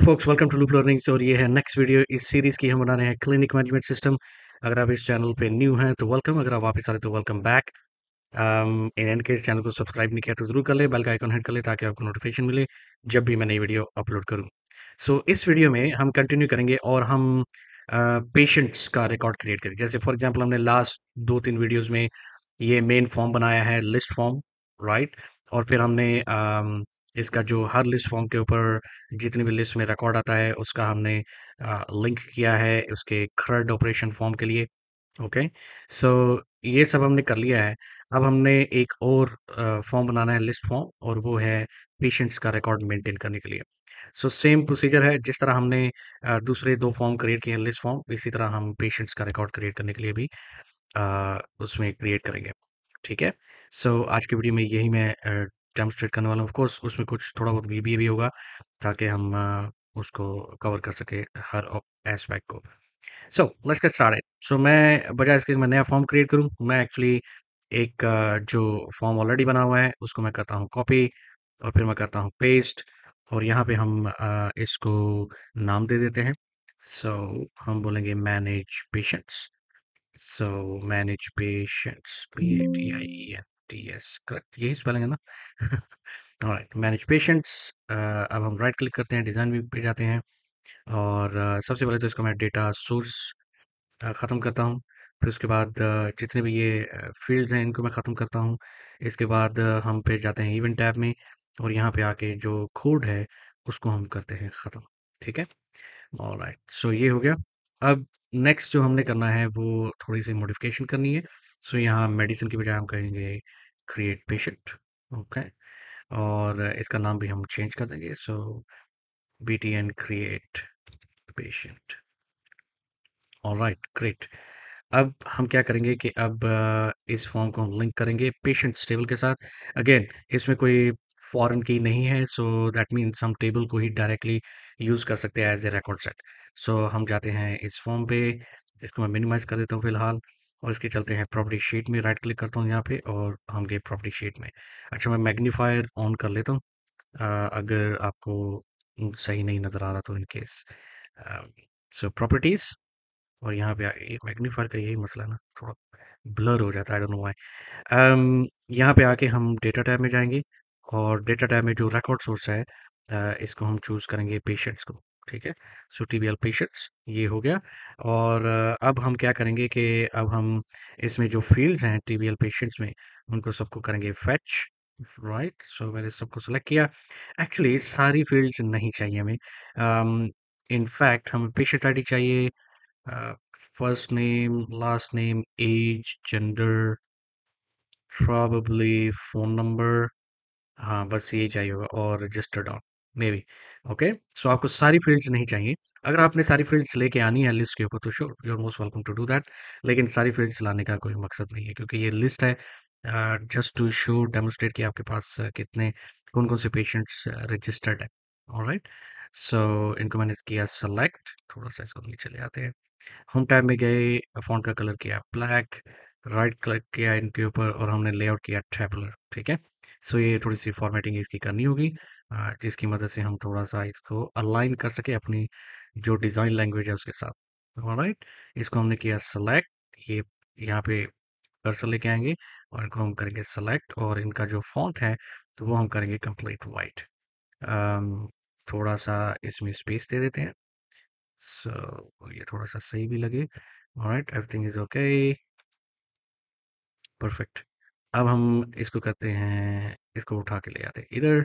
Folks welcome to Loop Learnings और ये है नेक्स्ट वीडियो इस सीरीज़ की हम बना रहे हैं क्लिनिक मैनेजमेंट सिस्टम अगर आप इस चैनल पे न्यू हैं तो वेलकम अगर आप वापस आ रहे तो वेलकम बैक इन एंड के इस चैनल को सब्सक्राइब नहीं किया तो ज़रूर कर ले। बेल का आइकन हिट कर ले ताकि आपको नोटिफिकेशन मिले जब भी मैं नई वीडियो अपलोड करूँ। सो so, इस वीडियो में हम कंटिन्यू करेंगे और हम पेशेंट्स uh, का रिकॉर्ड क्रिएट करेंगे। जैसे फॉर एग्ज़ाम्पल हमने लास्ट दो तीन वीडियोज़ में ये मेन फॉर्म बनाया है लिस्ट फॉर्म राइट और फिर हमने um, इसका जो हर लिस्ट फॉर्म के ऊपर जितनी भी लिस्ट में रिकॉर्ड आता है उसका हमने लिंक किया है उसके खर्ड ऑपरेशन फॉर्म के लिए ओके सो ये सब हमने कर लिया है। अब हमने एक और फॉर्म बनाना है लिस्ट फॉर्म और वो है पेशेंट्स का रिकॉर्ड मेंटेन करने के लिए। सो सेम प्रोसीजर है जिस तरह हमने दूसरे दो फॉर्म क्रिएट किए हैं लिस्ट फॉर्म इसी तरह हम पेशेंट्स का रिकॉर्ड क्रिएट करने के लिए भी उसमें क्रिएट करेंगे ठीक है? सो so, आज की वीडियो में यही मैं डेमोस्ट्रेट करने वाला हूँ। ऑफकोर्स उसमें कुछ थोड़ा बहुत वी भी होगा ताकि हम उसको कवर कर सके हर एस्पेक्ट को। So let's get started so मैं बजाय इसके मैं नया फॉर्म क्रिएट करूँ मैं एक्चुअली एक जो फॉर्म ऑलरेडी बना हुआ है उसको मैं करता हूँ कॉपी और फिर मैं करता हूँ पेस्ट और यहाँ पे हम इसको नाम दे देते हैं। सो so, हम बोलेंगे manage patients so manage patients P A T I E N T S correct यही स्पेलिंग है ना? राइट मैनेज पेशेंट्स अब हम राइट क्लिक करते हैं डिज़ाइन व्यू पे जाते हैं और uh, सबसे पहले तो इसको मैं डेटा सोर्स ख़त्म करता हूँ। फिर उसके बाद जितने भी ये फील्ड्स हैं इनको मैं ख़त्म करता हूँ। इसके बाद हम फिर जाते हैं इवेंट टैब में और यहाँ पे आके जो कोड है उसको हम करते हैं ख़त्म। ठीक है? और राइट सो ये हो गया। अब नेक्स्ट जो हमने करना है वो थोड़ी सी मॉडिफिकेशन करनी है। सो यहाँ मेडिसिन की बजाय हम कहेंगे क्रिएट पेशेंट ओके और इसका नाम भी हम चेंज कर देंगे। So B T N create patient और राइट ग्रेट अब हम क्या करेंगे कि अब इस फॉर्म को हम लिंक करेंगे पेशेंट टेबल के साथ। अगेन इसमें कोई फॉरेन की नहीं है सो दैट मीन्स हम टेबल को ही डायरेक्टली यूज़ कर सकते हैं as a record set so हम जाते हैं इस फॉर्म पे, इसको मैं मिनिमाइज कर देता हूँ फ़िलहाल, और इसके चलते हैं प्रॉपर्टी शीट में राइट क्लिक करता हूँ यहाँ पे, और हम गए प्रॉपर्टी शीट में। अच्छा मैं मैग्नीफायर ऑन कर लेता हूँ अगर आपको सही नहीं नज़र आ रहा तो इन केस सो प्रॉपर्टीज़ और यहाँ पे मैग्नीफायर का यही मसला ना, थोड़ा ब्लर हो जाता है आई डोंट नो व्हाई यहाँ पे आके हम डेटा टैब में जाएँगे और डेटा टैब में जो रिकॉर्ड सोर्स है इसको हम चूज़ करेंगे पेशेंट्स को, ठीक है? So T B L patients ये हो गया। और अब हम क्या करेंगे कि अब हम इसमें जो फील्ड्स हैं टी बी एल पेशेंट्स में, उनको सबको करेंगे फैच राइट सो मैंने सबको सेलेक्ट किया। एक्चुअली सारी फील्ड्स नहीं चाहिए हमें। इनफैक्ट हमें पेशेंट आईडी चाहिए first name last name age gender probably phone number हाँ बस ये चाहिए होगा और registered on maybe okay so आपको सारी फील्ड्स नहीं चाहिए। अगर आपने सारी फील्ड्स लेके आनी है लिस्ट के ऊपर तो sure you are most welcome to do that लेकिन सारी फील्ड्स लाने का कोई मकसद नहीं है, क्योंकि ये लिस्ट है जस्ट टू शो डेमोस्ट्रेट कि आपके पास कितने कौन कौन से पेशेंट्स रजिस्टर्ड है राइट सो इनको मैंने किया सेलेक्ट थोड़ा सा इसको नीचे ले आते हैं। होम टैब में गए फ़ॉन्ट का कलर किया ब्लैक राइट क्लिक किया इनके ऊपर और हमने लेआउट किया टैबुलर ठीक है? सो ये थोड़ी सी फॉर्मेटिंग इसकी करनी होगी जिसकी मदद से हम थोड़ा सा इसको अलाइन कर सके अपनी जो डिज़ाइन लैंग्वेज है उसके साथ। राइट इसको हमने किया सेलेक्ट ये यहाँ पे कर्सर लेके आएँगे और इनको हम करेंगे सेलेक्ट और इनका जो फॉन्ट है तो वो हम करेंगे कंप्लीट वाइट थोड़ा सा इसमें स्पेस दे देते हैं। सो so, ये थोड़ा सा सही भी लगे। Right everything is okay perfect अब हम इसको करते हैं इसको उठा के ले आते हैं। इधर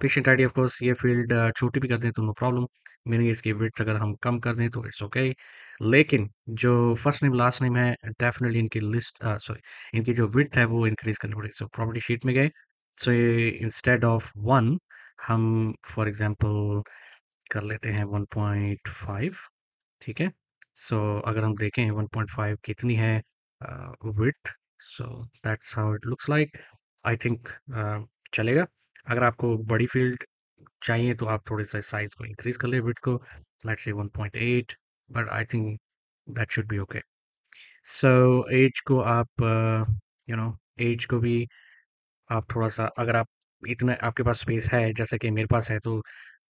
पेशेंट आईडी ऑफ़ कोर्स ये फ़ील्ड छोटी भी कर दें तो नो प्रॉब्लम। मीनिंग इसकी विड्थ अगर हम कम कर दें तो इट्स ओके okay. लेकिन जो फ़र्स्ट नेम लास्ट नेम है डेफिनेटली इनकी लिस्ट सॉरी इनकी जो विड्थ है वो इंक्रीज करनी पड़ेगी। सो प्रॉपर्टी शीट में गए। सो इंस्टेड ऑफ़ वन हम फॉर एग्जांपल कर लेते हैं 1.5 ठीक है? सो so, अगर हम देखें 1.5 कितनी है width so that's how it looks like I think चलेगा। अगर आपको बड़ी फ़ील्ड चाहिए तो आप थोड़े सा साइज़ को इंक्रीज कर ले विथ को। लेट्स से 1.8 but I think that should be okay so age को आप यू नो एज को भी आप थोड़ा सा अगर आप इतना आपके पास स्पेस है, जैसे कि मेरे पास है तो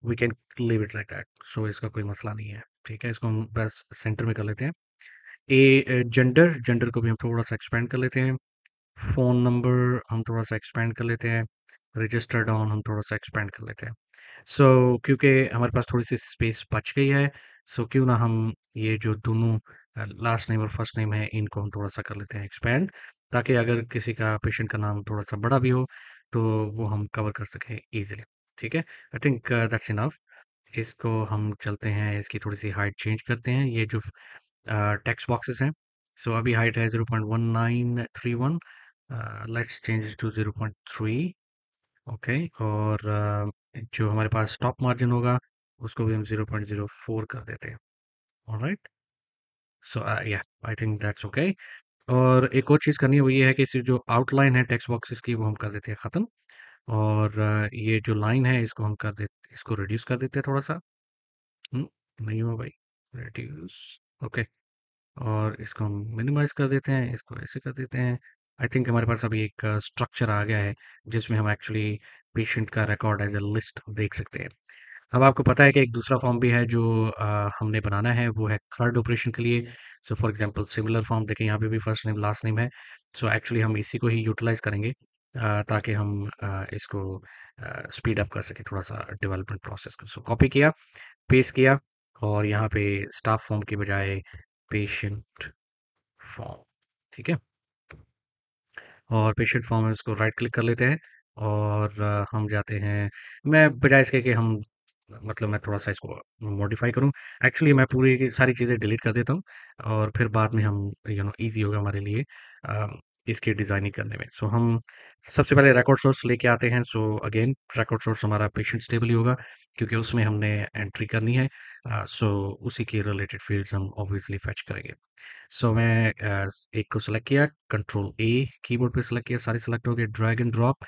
we can leave it like that so इसका कोई मसला नहीं है। ठीक है, इसको हम बस सेंटर में कर लेते हैं। ए जेंडर जेंडर को भी हम थोड़ा सा एक्सपेंड कर लेते हैं। फ़ोन नंबर हम थोड़ा सा एक्सपेंड कर लेते हैं। रजिस्टर्ड ऑन हम थोड़ा सा एक्सपेंड कर लेते हैं। सो so, क्योंकि हमारे पास थोड़ी सी स्पेस बच गई है सो so, क्यों ना हम ये जो दोनों लास्ट नेम और फ़र्स्ट नेम है इनको हम थोड़ा सा कर लेते हैं एक्सपेंड ताकि अगर किसी का पेशेंट का नाम थोड़ा सा बड़ा भी हो तो वो हम कवर कर सकें ईजिली ठीक है? आई थिंक दैट्स इनफ इसको हम चलते हैं इसकी थोड़ी सी हाइट चेंज करते हैं। ये जो टेक्स्ट बॉक्सेस हैं। सो अभी हाइट है zero point one nine three one let's change to zero point three okay और uh, जो हमारे पास टॉप मार्जिन होगा उसको भी हम ज़ीरो पॉइंट ज़ीरो फोर कर देते हैं राइट सो या आई थिंक दैट्स ओके और एक और चीज़ करनी है वो ये है कि जो आउटलाइन है टेक्स्ट बॉक्सेस की वो हम कर देते हैं ख़त्म। और uh, ये जो लाइन है इसको हम कर देते इसको रिड्यूस कर देते हैं थोड़ा सा। हुँ, नहीं हुआ भाई। Reduce okay. और इसको हम मिनिमाइज कर देते हैं इसको ऐसे कर देते हैं। आई थिंक हमारे पास अभी एक स्ट्रक्चर आ गया है जिसमें हम एक्चुअली पेशेंट का रिकॉर्ड एज ए लिस्ट देख सकते हैं। अब आपको पता है कि एक दूसरा फॉर्म भी है जो आ, हमने बनाना है वो है थर्ड ऑपरेशन के लिए। So for example similar form देखें यहाँ पे भी फ़र्स्ट नेम लास्ट नेम है। सो so एक्चुअली हम इसी को ही यूटिलाइज करेंगे ताकि हम आ, इसको स्पीड अप कर सकें थोड़ा सा डेवलपमेंट प्रोसेस को। सो so, कॉपी किया पेस्ट किया और यहाँ पे स्टाफ फॉर्म के बजाय पेशेंट फॉर्म ठीक है? और पेशेंट फॉर्म में उसको राइट क्लिक कर लेते हैं और हम जाते हैं। मैं बजाय इसके कि हम मतलब मैं थोड़ा सा इसको मॉडिफाई करूँ। एक्चुअली मैं पूरी सारी चीज़ें डिलीट कर देता हूँ और फिर बाद में हम यू नो इजी होगा हमारे लिए। इसकी डिज़ाइनिंग करने में। सो हम सबसे पहले रिकॉर्ड सोर्स लेके आते हैं। सो अगेन रिकॉर्ड सोर्स हमारा पेशेंट टेबल ही होगा क्योंकि उसमें हमने एंट्री करनी है। सो उसी के रिलेटेड फील्ड्स हम ऑब्वियसली फैच करेंगे। सो मैं अ, एक को सिलेक्ट किया कंट्रोल ए कीबोर्ड पे सिलेक्ट किया सारे सिलेक्ट हो गए ड्रैग एंड ड्रॉप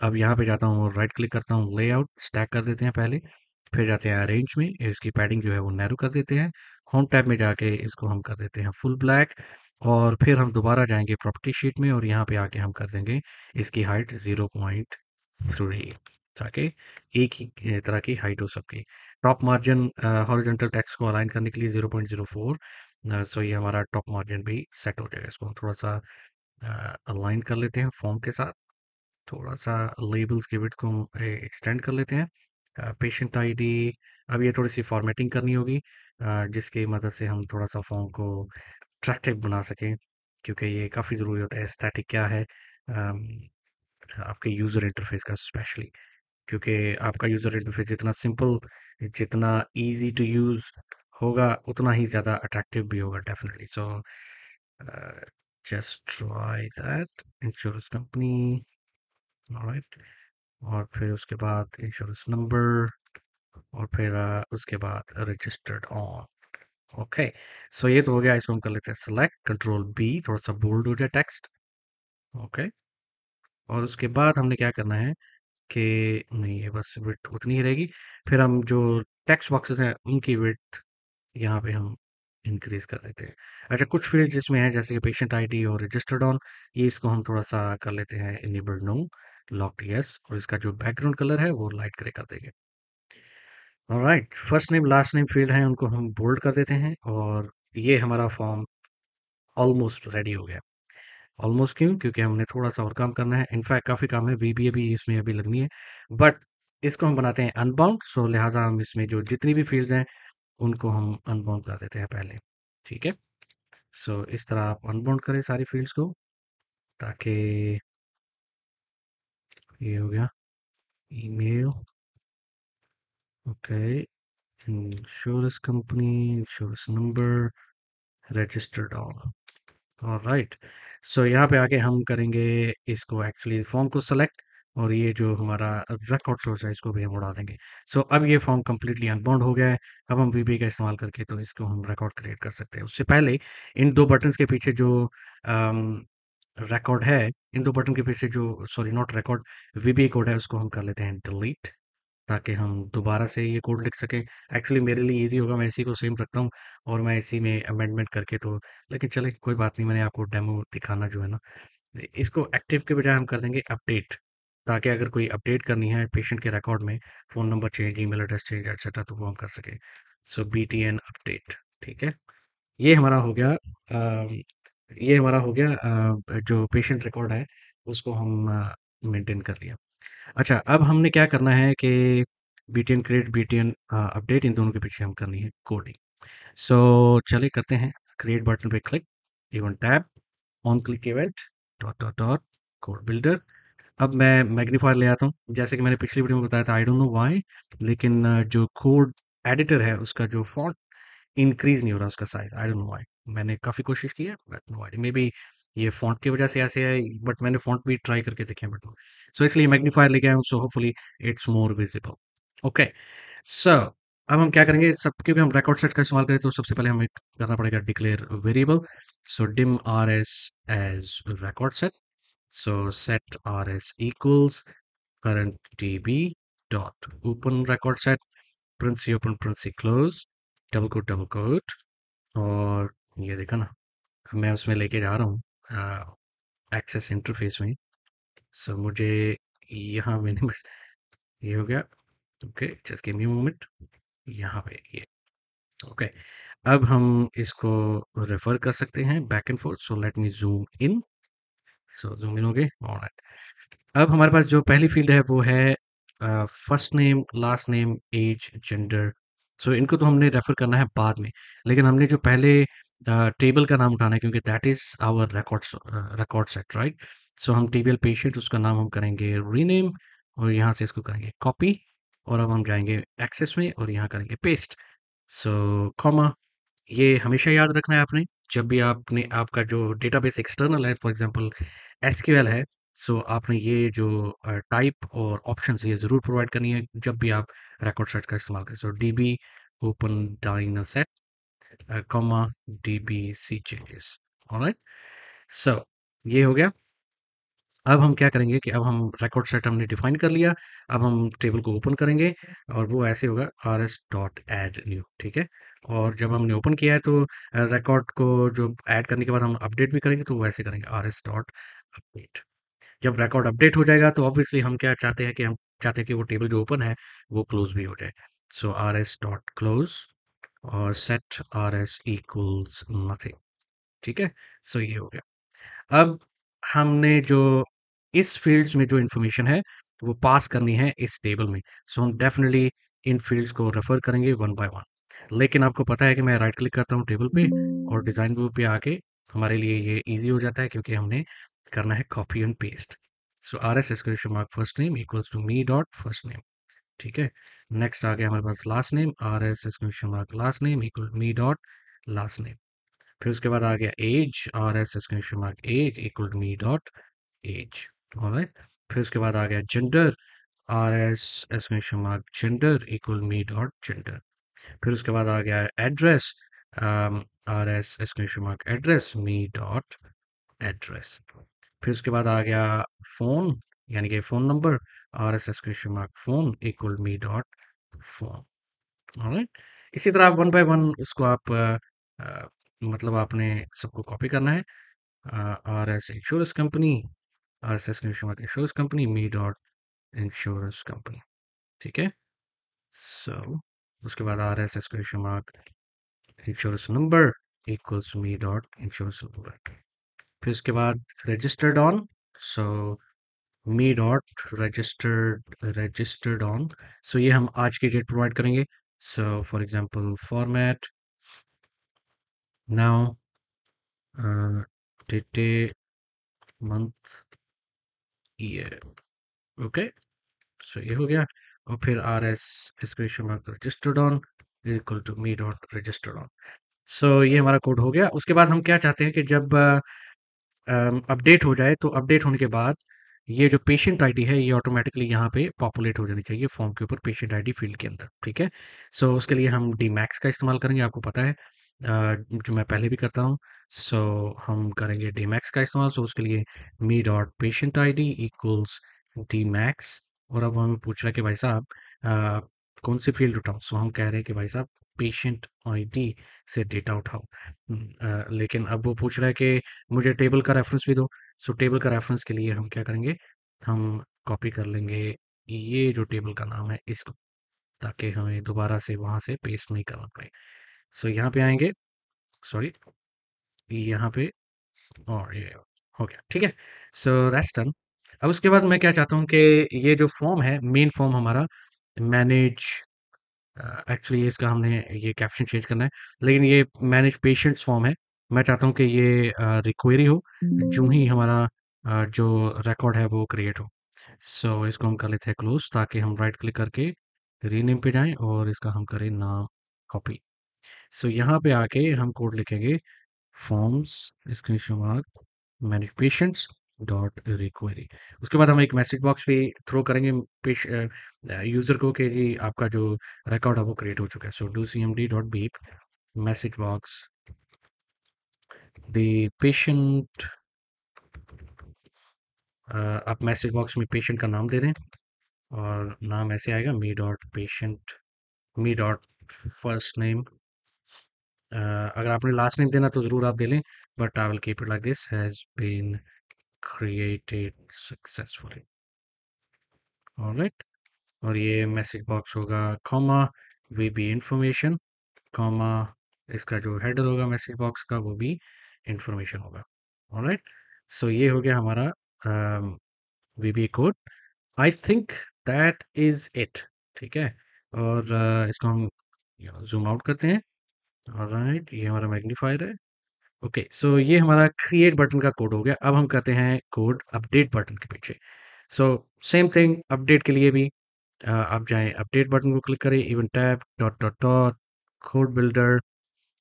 अब यहाँ पे जाता हूँ और राइट क्लिक करता हूँ लेआउट स्टैक कर देते हैं पहले। फिर जाते हैं अरेंज में इसकी पैडिंग जो है वो नैरो कर देते हैं। होम टैब में जाके इसको हम कर देते हैं फुल ब्लैक और फिर हम दोबारा जाएँगे प्रॉपर्टी शीट में और यहाँ पे आके हम कर देंगे इसकी हाइट ज़ीरो पॉइंट थ्री ताकि एक ही तरह की हाइट हो सबकी। टॉप मार्जिन हॉरिजॉन्टल टेक्स्ट को अलाइन करने के लिए zero point zero four so ये हमारा टॉप मार्जिन भी सेट हो जाएगा। इसको हम थोड़ा सा अलाइन uh, कर लेते हैं फॉर्म के साथ। थोड़ा सा लेबल्स के विड्थ को हम एक्सटेंड कर लेते हैं। पेशेंट आईडी अब ये थोड़ी सी फॉर्मेटिंग करनी होगी अ, जिसकी मदद से हम थोड़ा सा फॉर्म को अट्रैक्टिव बना सकें क्योंकि ये काफ़ी ज़रूरी होता है एस्थेटिक क्या है आपके यूज़र इंटरफेस का स्पेशली क्योंकि आपका यूज़र इंटरफेस जितना सिंपल जितना इजी टू यूज़ होगा उतना ही ज़्यादा अट्रैक्टिव भी होगा definitely so just try that insurance company alright और फिर उसके बाद इंश्योरेंस नंबर और फिर अ, उसके बाद रजिस्टर्ड ऑन ओके सो ये तो हो गया इसको हम कर लेते हैं सेलेक्ट कंट्रोल बी थोड़ा सा बोल्ड हो जाए टेक्स्ट ओके और उसके बाद हमने क्या करना है कि नहीं, ये बस विथ उतनी ही रहेगी, फिर हम जो टेक्स्ट बॉक्सेस हैं, उनकी विथ यहाँ पे हम इंक्रीज कर देते हैं। अच्छा कुछ फ़ील्ड जिसमें है, जैसे कि पेशेंट आईडी और रजिस्टर्ड ऑन ये इसको हम थोड़ा सा कर लेते हैं इनेबल्ड नो लॉक्ड यस और इसका जो बैकग्राउंड कलर है, वो लाइट ग्रे कर देंगे। Right first name last name field है, उनको हम बोल्ड कर देते हैं और ये हमारा फॉर्म ऑलमोस्ट रेडी हो गया। ऑलमोस्ट क्यों? क्योंकि हमने थोड़ा सा और काम करना है। इनफैक्ट काफ़ी काम है। वी बी अभी इसमें अभी लगनी है। बट इसको हम बनाते हैं अनबाउंड सो लिहाजा हम इसमें जो जितनी भी फ़ील्ड हैं, उनको हम अनबाउंड कर देते हैं पहले। ठीक है? सो इस तरह आप अनबाउंड करें सारी फील्ड्स को, ताकि ये हो गया। Email okay insurance company insurance number registered on right so यहाँ पे आके हम करेंगे इसको एक्चुअली फॉर्म को सेलेक्ट और ये जो हमारा रिकॉर्ड सोर्स है इसको भी हम उड़ा देंगे। सो so, अब ये फॉर्म कम्प्लीटली अनबाउंड हो गया है। अब हम वीबी का इस्तेमाल करके तो इसको हम रिकॉर्ड क्रिएट कर सकते हैं। उससे पहले इन दो बटन्स के पीछे जो रिकॉर्ड है इन दो बटन के पीछे जो sorry not record VB code है उसको हम कर लेते हैं डिलीट ताकि हम दोबारा से ये कोड लिख सकें। एक्चुअली मेरे लिए इजी होगा मैं इसी को सेम रखता हूँ और मैं इसी में अमेंडमेंट करके तो लेकिन चले कोई बात नहीं मैंने आपको डेमो दिखाना जो है ना इसको एक्टिव के बजाय हम कर देंगे अपडेट ताकि अगर कोई अपडेट करनी है पेशेंट के रिकॉर्ड में phone number change email address change etcetera तो वो हम कर सकें। So B T N update ठीक है? ये हमारा हो गया अम, ये हमारा हो गया अ, जो पेशेंट रिकॉर्ड है उसको हम मेंटेन कर लिया। अच्छा अब हमने क्या करना है कि B T N create B T N update इन दोनों के पीछे हम करनी है कोडिंग सो चलिए करते हैं क्रिएट बटन पे click event tab on click event dot dot dot code builder अब मैं मैग्नीफायर ले आता हूँ, जैसे कि मैंने पिछली वीडियो में बताया था आई डोंट नो व्हाई लेकिन जो कोड एडिटर है, उसका जो फॉन्ट इंक्रीज नहीं हो रहा, उसका size I don't know why मैंने काफ़ी कोशिश की है but no idea may be ये फॉन्ट की वजह से ऐसे है बट मैंने फॉन्ट भी ट्राई करके देखे बट सो इसलिए मैग्नीफायर लेके आया हूँ so hopefully it's more visible okay so अब हम क्या करेंगे? सब, क्योंकि हम रिकॉर्ड सेट का इस्तेमाल करें तो सबसे पहले हमें करना पड़ेगा declare variable so dim R S as record set so, set rs equals current db dot open record set parenthesis open parenthesis close, double quote double quote. और ये देखा ना, मैं उसमें लेके जा रहा हूँ। एक्सेस इंटरफेस में। सो मुझे यहाँ मैंने बस ये हो गया। Okay just give me moment यहाँ पे, ये। ओके अब हम इसको रेफर कर सकते हैं back and forth so let me zoom in so zoom in हो गए। अब हमारे पास जो पहली फ़ील्ड है, वो है first name last name age gender so इनको तो हमने रेफर करना है बाद में। लेकिन हमने जो पहले टेबल का नाम उठाना है क्योंकि that is our record record set right so हम टेबल पेशेंट उसका नाम हम करेंगे रीनेम और यहाँ से इसको करेंगे कॉपी और अब हम जाएँगे एक्सेस में और यहाँ करेंगे पेस्ट सो कॉमा ये हमेशा याद रखना है आपने जब भी आपने आपका जो डेटाबेस एक्सटर्नल है फॉर एग्जांपल एसक्यूएल है सो so, आपने ये जो टाइप और ऑप्शंस ये ज़रूर प्रोवाइड करनी है जब भी आप रिकॉर्ड सेट का इस्तेमाल करें. So D B open dynaset D B see changes alright so ये हो गया। अब हम क्या करेंगे कि अब हम रिकॉर्ड सेट हमने डिफाइन कर लिया, अब हम टेबल को ओपन करेंगे और वो ऐसे होगा R S dot add new ठीक है? और जब हमने ओपन किया है तो रिकॉर्ड को जो ऐड करने के बाद हम अपडेट भी करेंगे तो वैसे करेंगे आर एस डॉट अपडेट जब रिकॉर्ड अपडेट हो जाएगा तो ऑब्वियसली हम क्या चाहते हैं कि हम चाहते हैं कि वो टेबल जो ओपन है, वो क्लोज भी हो जाए। So R S dot close और set R S equals nothing ठीक है? सो ये हो गया। अब हमने जो इस फील्ड्स में जो इन्फॉर्मेशन है, वो पास करनी है इस टेबल में। सो हम डेफिनेटली इन फील्ड्स को रेफर करेंगे वन बाय वन लेकिन आपको पता है कि मैं राइट क्लिक करता हूँ टेबल पे और डिज़ाइन व्यू पे आके हमारे लिए ये इजी हो जाता है क्योंकि हमने करना है copy and paste so R S exclamation mark first name equals to me dot first name ठीक है? नेक्स्ट आ गया हमारे पास last name R S exclamation mark last name equal me dot last name फिर उसके बाद आ गया age R S exclamation mark age equal me dot age alright फिर उसके बाद आ गया gender R S exclamation mark gender equal me dot gender फिर उसके बाद आ गया address R S exclamation mark address me dot address फिर उसके बाद आ गया फ़ोन यानी कि phone number R S exclamation mark phone equal me dot phone alright इसी तरह आप वन बाय वन उसको आप आ, आ, मतलब आपने सबको कॉपी करना है। R S insurance company R S exclamation mark insurance company me dot insurance company ठीक है? सो so, उसके बाद R S exclamation mark insurance number equals me dot insurance number फिर उसके बाद registered on so me dot registered registered on so ये हम आज की डेट प्रोवाइड करेंगे। So for example format now date month year okay so ये हो गया। और फिर R S exclamation mark registered on equal to me dot registered on so ये हमारा कोड हो गया। उसके बाद हम क्या चाहते हैं कि जब अपडेट uh, हो जाए तो अपडेट होने के बाद ये जो पेशेंट आईडी है ये ऑटोमेटिकली यहाँ पे पॉपुलेट हो जानी चाहिए फॉर्म के ऊपर पेशेंट आईडी फ़ील्ड के अंदर ठीक है? सो so, उसके लिए हम डी मैक्स का इस्तेमाल करेंगे आपको पता है। जो मैं पहले भी करता हूँ सो so, हम करेंगे डी मैक्स का इस्तेमाल सो so, उसके लिए me dot patient I D equals D max और अब हमें पूछ रहा है कि भाई साहब कौन सी फ़ील्ड उठाऊँ? सो so, हम कह रहे हैं कि भाई साहब पेशेंट आईडी से डेटा उठाओ लेकिन अब वो पूछ रहा है कि मुझे टेबल का रेफरेंस भी दो। सो टेबल का रेफरेंस के लिए हम क्या करेंगे? हम कॉपी कर लेंगे ये जो टेबल का नाम है इसको ताकि हमें दोबारा से वहाँ से पेस्ट नहीं करना पड़े। सो so, यहाँ पे आएँगे सॉरी यहाँ पे और ये हो गया ठीक है? सो दैट्स डन अब उसके बाद मैं क्या चाहता हूँ कि ये जो फॉर्म है मेन फॉर्म हमारा मैनेज एक्चुअली इसका हमने ये कैप्शन चेंज करना है लेकिन ये मैनेज पेशेंट्स फॉर्म है। मैं चाहता हूँ कि ये रिक्वेरी हो जो ही हमारा जो रिकॉर्ड है वो क्रिएट हो। सो so, इसको हम कर लेते हैं क्लोज ताकि हम राइट क्लिक करके रीनेम पे जाएँ और इसका हम करें नाम कॉपी सो so, यहाँ पे आके हम कोड लिखेंगे फॉर्म्स इसके mark manage patients dot requery उसके बाद हम एक मैसेज बॉक्स भी थ्रो करेंगे पेश यूज़र को कि जी आपका जो रिकॉर्ड है वो क्रिएट हो चुका है। So do C M D dot beep message box the patient आप मैसेज बॉक्स में पेशेंट का नाम दे दें और नाम ऐसे आएगा me dot patient me dot first name अगर आपने लास्ट नेम देना तो ज़रूर आप दे लें but I will keep it like this has been successfully. All right. और ये मैसेज बॉक्स होगा comma V B information comma इसका जो हेडर होगा मैसेज बॉक्स का, वो भी इंफॉर्मेशन होगा। राइट सो ये हो गया हमारा V B code I think that is it ठीक है? और uh, इसको हम जूम आउट करते हैं। राइट right, ये हमारा मैग्नीफायर है। ओके okay, सो so ये हमारा क्रिएट बटन का कोड हो गया। अब हम करते हैं कोड अपडेट बटन के पीछे। सो सेम थिंग अपडेट के लिए भी uh, आप जाएँ अपडेट बटन को क्लिक करें event tab dot dot dot code builder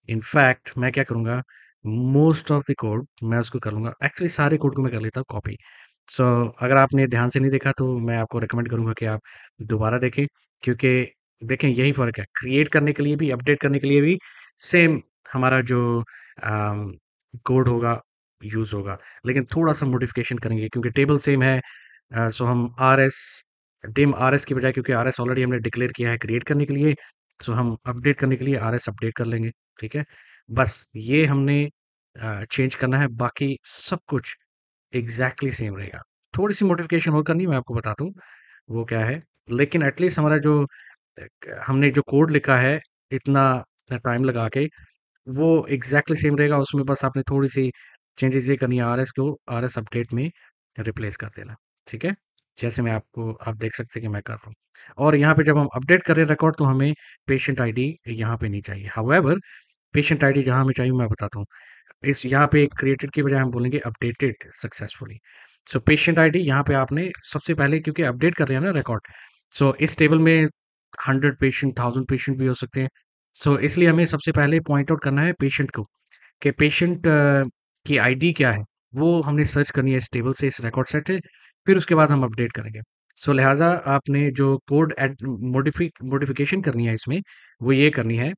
in fact मैं क्या करूँगा? मोस्ट ऑफ़ द कोड मैं उसको कर लूँगा। एक्चुअली सारे कोड को मैं कर लेता हूँ कॉपी सो so, अगर आपने ध्यान से नहीं देखा तो मैं आपको रिकमेंड करूँगा कि आप दोबारा देखें क्योंकि देखें यही फ़र्क है। क्रिएट करने के लिए भी अपडेट करने के लिए भी सेम हमारा जो कोड होगा यूज़ होगा। लेकिन थोड़ा सा मोडिफिकेशन करेंगे क्योंकि टेबल सेम है। आ, सो हम R S dim R S की बजाय क्योंकि आर एस ऑलरेडी हमने डिक्लेयर किया है क्रिएट करने के लिए सो हम अपडेट करने के लिए आर एस अपडेट कर लेंगे ठीक है? बस ये हमने चेंज करना है, बाकी सब कुछ एग्जैक्टली exactly सेम रहेगा। थोड़ी सी मोडिफिकेशन और करनी मैं आपको बता हूँ, वो क्या है। लेकिन एटलीस्ट हमारा जो हमने जो कोड लिखा है, इतना टाइम लगा के, वो एग्जैक्टली सेम रहेगा, उसमें बस आपने थोड़ी सी चेंजेस ये करनी है आर एस को आर एस अपडेट में रिप्लेस कर देना, ठीक है? जैसे मैं आपको, आप देख सकते हैं कि मैं कर रहा हूँ। और यहाँ पे जब हम अपडेट करें रिकॉर्ड तो हमें पेशेंट आईडी यहाँ पे नहीं चाहिए। हाउएवर पेशेंट आईडी जहाँ हमें चाहिए मैं बताता हूँ। इस यहाँ पे क्रिएटेड की बजाय हम बोलेंगे updated successfully so patient ID यहाँ पे आपने सबसे पहले क्योंकि अपडेट कर रहे हैं ना रिकॉर्ड सो so, इस टेबल में हंड्रेड पेशेंट थाउज़ेंड पेशेंट भी हो सकते हैं। सो so, इसलिए हमें सबसे पहले पॉइंट आउट करना है पेशेंट को कि पेशेंट की आईडी क्या है। वो हमने सर्च करनी है इस टेबल से इस रिकॉर्ड सेट से फिर उसके बाद हम अपडेट करेंगे। सो so, लिहाजा आपने जो कोड मोडिफिक मोडिफिकेशन करनी है इसमें वो ये करनी है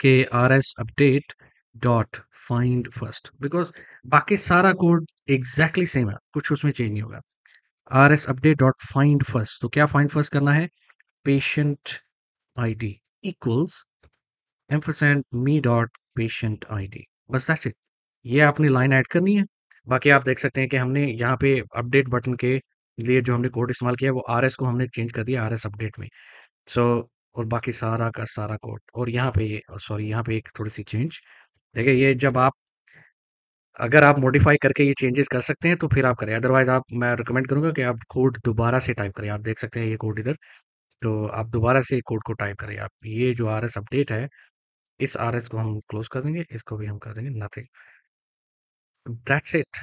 S update dot find first because बाकी सारा कोड एग्जैक्टली सेम है कुछ उसमें चेंज नहीं होगा। R S update dot find first तो क्या फाइंड फ़र्स्ट करना है? Patient I D equals ampersand me dot patient id बस दैट्स इट ये आपने लाइन ऐड करनी है। बाकी आप देख सकते हैं कि हमने यहाँ पे अपडेट बटन के लिए जो हमने कोड इस्तेमाल किया वो आर एस को हमने चेंज कर दिया आर एस अपडेट में। सो so, और बाकी सारा का सारा कोड और यहाँ पे सॉरी यहाँ पे एक थोड़ी सी चेंज। देखिए ये जब आप अगर आप मॉडिफाई करके ये चेंजेस कर सकते हैं तो फिर आप करें। अदरवाइज़ आप मैं रिकमेंड करूँगा कि आप कोड दोबारा से टाइप करें। आप देख सकते हैं ये कोड इधर। तो आप दोबारा से कोड को टाइप करें। आप ये जो आर एस अपडेट है इस आर एस को हम क्लोज कर देंगे इसको भी हम कर देंगे नथिंग दैट्स इट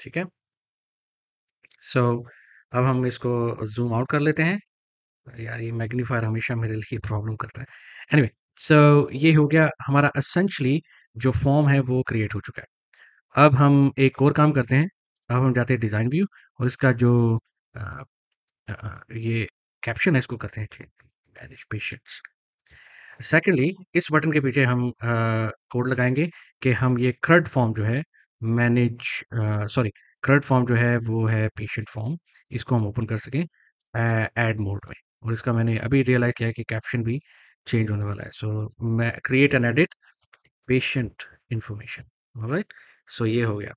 ठीक है? सो so, अब हम इसको जूम आउट कर लेते हैं। यार ये मैग्नीफायर हमेशा मेरे लिए प्रॉब्लम करता है। एनीवे anyway, सो so, ये हो गया हमारा असेंशली जो फॉर्म है वो क्रिएट हो चुका है। अब हम एक और काम करते हैं। अब हम जाते हैं डिज़ाइन व्यू और इसका जो आ, आ, ये कैप्शन है इसको करते हैं मैनेज पेशेंट्स सेकेंडली इस बटन के पीछे हम कोड लगाएँगे कि हम ये क्रड फॉर्म जो है मैनेज सॉरी क्रड फॉर्म जो है वो है पेशेंट फॉर्म इसको हम ओपन कर सकें एड मोड में। और इसका मैंने अभी रियलाइज़ किया है कि कैप्शन भी चेंज होने वाला है। सो मैं create and edit patient information right so ये हो गया।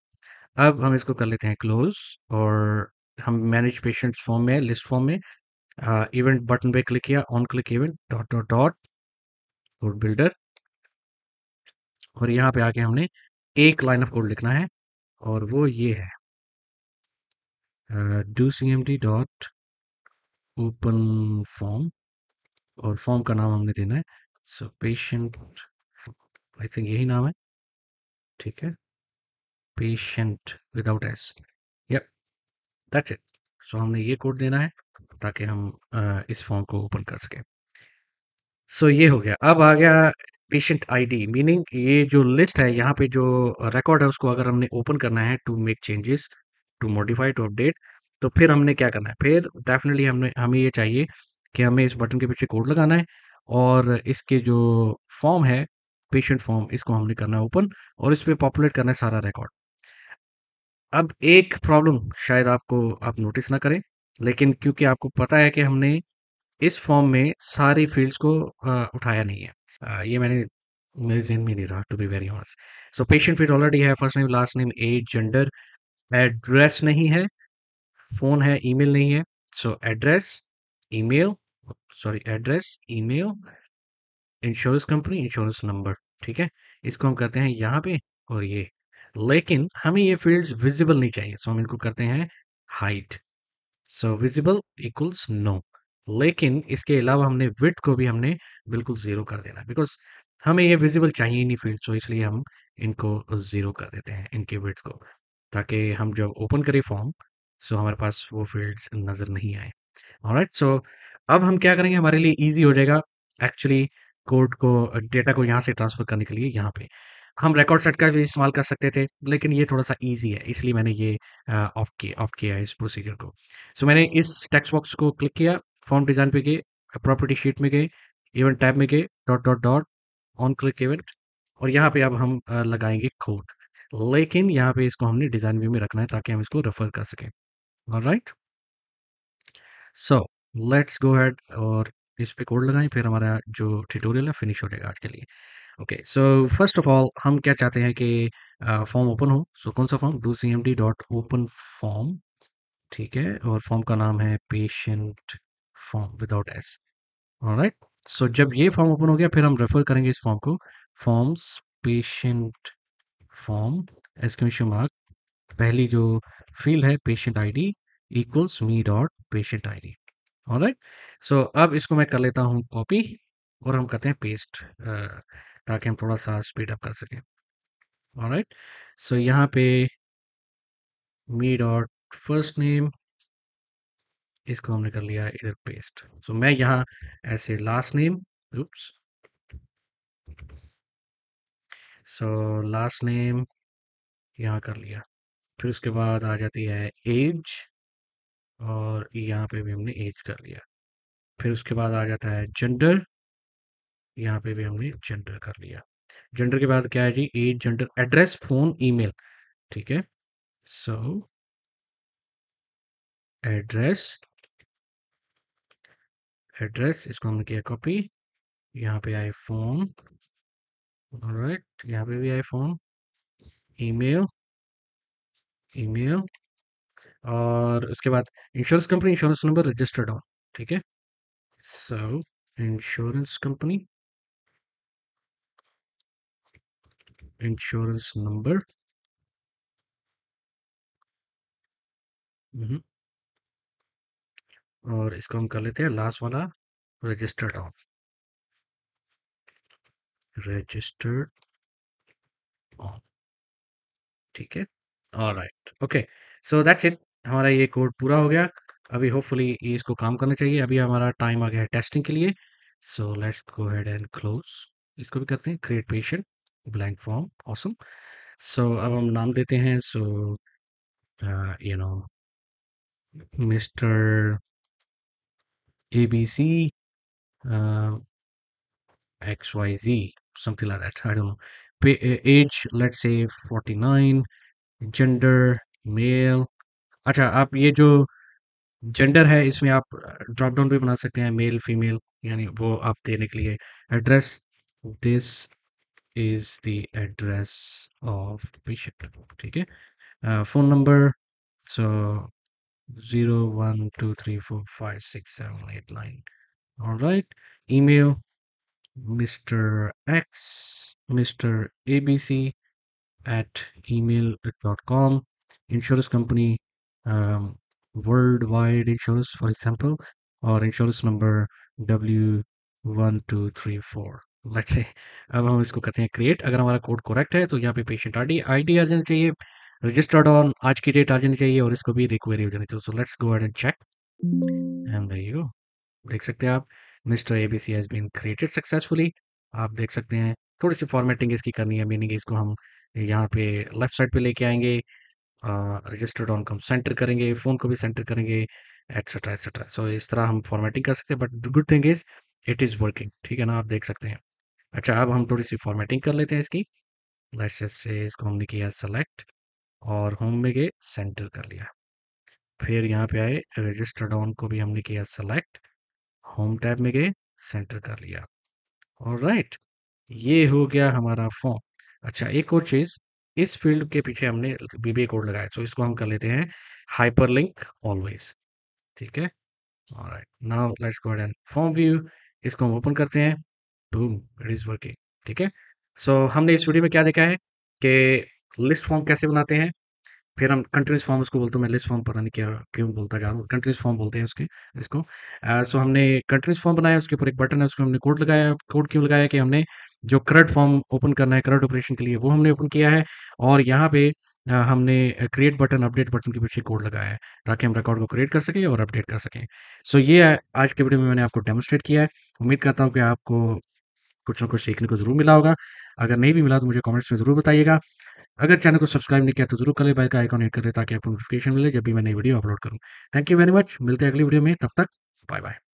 अब हम इसको कर लेते हैं क्लोज और हम मैनेज पेशेंट्स फॉर्म में लिस्ट फॉर्म में इवेंट बटन पे क्लिक किया on click event dot dot dot code builder और यहाँ पे आके हमने एक लाइन ऑफ़ कोड लिखना है और वो ये है do C M D dot open form और फॉर्म का नाम हमने देना है। सो पेशेंट आई थिंक यही नाम है। ठीक है? Patient without S yup that's it so हमने ये कोड देना है ताकि हम इस फॉर्म को ओपन कर सकें। सो so, ये हो गया। अब आ गया पेशेंट आईडी मीनिंग ये जो लिस्ट है यहाँ पे जो रिकॉर्ड है उसको अगर हमने ओपन करना है to make changes to modify to update तो फिर हमने क्या करना है? फिर डेफिनेटली हमने हमें ये चाहिए कि हमें इस बटन के पीछे कोड लगाना है और इसके जो फॉर्म है पेशेंट फॉर्म इसको हमने करना है ओपन और इस पर पॉपुलेट करना है सारा रिकॉर्ड अब एक प्रॉब्लम शायद आपको आप नोटिस ना करें लेकिन क्योंकि आपको पता है कि हमने इस फॉर्म में सारी फील्ड्स को आ, उठाया नहीं है। आ, ये मैंने मेरे जहन में नहीं रहा to be very honest so patient field already है first name last name age gender address नहीं है फ़ोन है, ईमेल नहीं है। So address, email, sorry, address, email, insurance company, insurance number, ठीक है? इसको हम करते हैं यहाँ पे और ये। लेकिन हमें ये फील्ड्स विजिबल नहीं चाहिए, सो हम इनको करते हैं height. So visible equals no. लेकिन इसके अलावा हमने विथ को भी हमने बिल्कुल ज़ीरो कर देना बिकॉज़ हमें ये विजिबल चाहिए नहीं फ़ील्ड, सो इसलिए हम इनको ज़ीरो कर देते हैं इनके विथ को, ताकि हम जब ओपन करें फॉर्म सो so, हमारे पास वो फील्ड्स नज़र नहीं आए। राइट सो अब हम क्या करेंगे? हमारे लिए ईजी हो जाएगा एक्चुअली कोड को डेटा को यहाँ से ट्रांसफ़र करने के लिए यहाँ पे। हम रिकॉर्ड सेट का भी इस्तेमाल कर सकते थे लेकिन ये थोड़ा सा इजी है इसलिए मैंने ये ऑप्ट किया ऑप्ट किया इस प्रोसीजर को। सो so, मैंने इस टेक्स्ट बॉक्स को क्लिक किया फॉर्म डिज़ाइन पे गए प्रॉपर्टी शीट में गए इवेंट टैब में गए dot dot dot on click event और यहाँ पे अब हम लगाएँगे कोड लेकिन यहाँ पे इसको हमने डिज़ाइन व्यू में रखना है ताकि हम इसको रेफर कर सकें। Right so let's go head और इस पे कोड लगाएँ फिर हमारा जो ट्यूटोरियल है फिनिश हो जाएगा आज के लिए। Okay so first of all हम क्या चाहते हैं कि फॉर्म ओपन हो। सो so, कौन सा form do C M D dot open form ठीक है? और फॉर्म का नाम है patient form without S right so जब ये फॉर्म ओपन हो गया फिर हम रेफर करेंगे इस फॉर्म को। Forms patient form exclamation mark पहली जो फ़ील्ड है patient ID equals me dot patient ID right so अब इसको मैं कर लेता हूँ कॉपी और हम करते हैं पेस्ट ताकि हम थोड़ा सा स्पीड अप कर सकें। और राइट सो यहाँ पे मी डॉट फ़र्स्ट नेम इसको हमने कर लिया इधर पेस्ट सो so, मैं यहाँ ऐसे last name oops so last name यहाँ कर लिया। फिर उसके बाद आ जाती है एज और यहाँ पे भी हमने एज कर लिया। फिर उसके बाद आ जाता है जेंडर, यहाँ पे भी हमने जेंडर कर लिया। जेंडर के बाद क्या है जी? Age, gender, address, phone, email, ठीक है? सो, एड्रेस एड्रेस, इसको हमने किया कॉपी। यहाँ पे आए फ़ोन राइट यहाँ पे भी आए फ़ोन, ईमेल ईमेल और उसके बाद insurance company insurance number registered on ठीक है? So insurance company insurance number और इसको हम कर लेते हैं लास्ट वाला रजिस्टर्ड ऑन रजिस्टर्ड ऑन ठीक है? All right okay so that's it हमारा ये कोड पूरा हो गया। अभी होपफुली ये इसको काम करना चाहिए। अभी हमारा टाइम आ गया है टेस्टिंग के लिए। So let's go head and close इसको भी करते हैं। Create patient blank form awesome so अब हम नाम देते हैं। So you know mister A B C X Y Z something like that. I don't know. Age, let's say 49 gender male अच्छा आप ये जो जेंडर है इसमें आप ड्रॉप डाउन भी बना सकते हैं मेल फीमेल यानी वो आप देने के लिए address this is the address of patient ठीक है phone number so zero one two three four five six seven eight nine. All right. Email Mr. X, Mr. ABC at email.com. Insurance company, um, worldwide insurance, for example, और insurance number W one two three four let's say अब हम इसको करते हैं create अगर हमारा code correct है तो यहाँ पे patient I D I D आ जाना चाहिए रजिस्टर्ड ऑन आज की डेट आ जानी चाहिए और इसको भी रिक्वेरी हो जानी चाहिए। So let's go and check and you देख सकते हैं आप mister A B C has been created successfully आप देख सकते हैं थोड़ी सी फॉर्मेटिंग इसकी करनी है मीनिंग इसको हम यहाँ पे लेफ़्ट साइड पे लेके आएँगे रजिस्टर्ड ऑन को हम सेंटर करेंगे फ़ोन को भी सेंटर करेंगे एट्सेट्रा एट्सेट्रा सो इस तरह हम फॉर्मेटिंग कर सकते हैं but good thing is it is working ठीक है ना? आप देख सकते हैं। अच्छा अब हम थोड़ी सी फॉर्मेटिंग कर लेते हैं इसकी। लेट्स से इसको हमने किया सेलेक्ट और होम में गए सेंटर कर लिया। फिर यहाँ पे आए रजिस्टर्ड ऑन को भी हमने किया सेलेक्ट होम टैब में गए सेंटर कर लिया। और राइट ये हो गया हमारा फॉर्म अच्छा एक और चीज़, इस फ़ील्ड के पीछे हमने बीबीए कोड लगाया तो इसको हम कर लेते हैं हाइपर लिंक ऑलवेज, ठीक है? Now let's go and form view इसको हम ओपन करते हैं बूम इट इज़ वर्किंग ठीक है? सो हमने इस वीडियो में क्या देखा है कि लिस्ट फॉर्म कैसे बनाते हैं? फिर हम कंटिन्यूस फॉर्म उसको बोलते हैं, मैं लिस्ट फॉर्म पता नहीं क्या, क्यों बोलता जा रहा हूँ कंटिन्यूस फॉर्म बोलते हैं उसके, इसको। सो हमने कंटिन्यूस फॉर्म बनाया, उसके ऊपर एक बटन है, उसको हमने कोड लगाया कोड क्यों लगाया कि हमने जो करट फॉर्म ओपन करना है करंट ऑपरेशन के लिए, वो हमने ओपन किया है और यहाँ पे हमने क्रिएट बटन अपडेट बटन के पीछे कोड लगाया है, ताकि हम रिकॉर्ड को क्रिएट कर सकें और अपडेट कर सकें। सो ये आज के वीडियो में मैंने आपको डेमोस्ट्रेट किया है। उम्मीद करता हूँ कि आपको कुछ ना कुछ सीखने को ज़रूर मिला होगा। अगर नहीं भी मिला तो मुझे कमेंट्स में ज़रूर बताइएगा। अगर चैनल को सब्सक्राइब नहीं किया तो ज़रूर करें बेल का आइकॉन हिट करें ताकि आपको नोटिफिकेशन मिले जब भी मैं नई वीडियो अपलोड करूँ। थैंक यू वेरी मच मिलते हैं अगली वीडियो में, तब तक बाय बाय